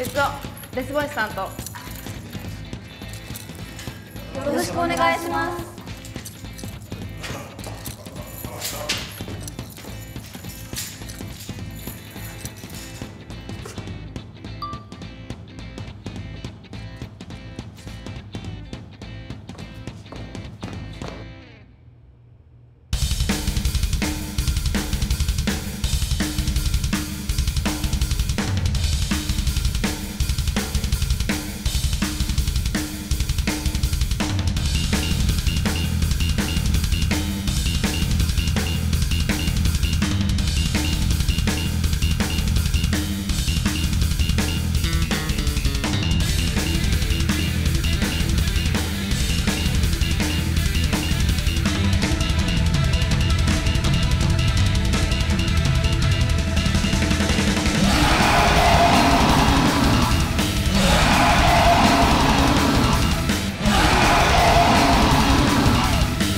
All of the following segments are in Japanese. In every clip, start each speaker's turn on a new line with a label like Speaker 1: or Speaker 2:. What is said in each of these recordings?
Speaker 1: えっとデスボイスさんと。よ
Speaker 2: ろしくお願いします。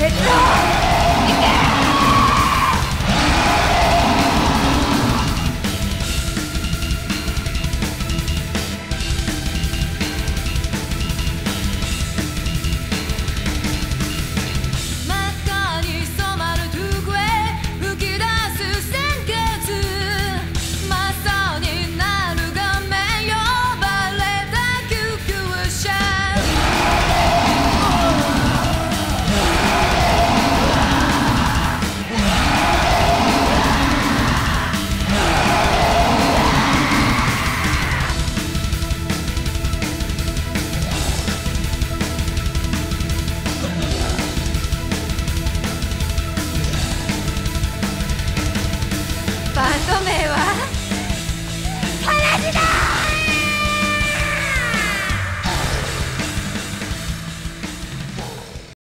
Speaker 2: Hit.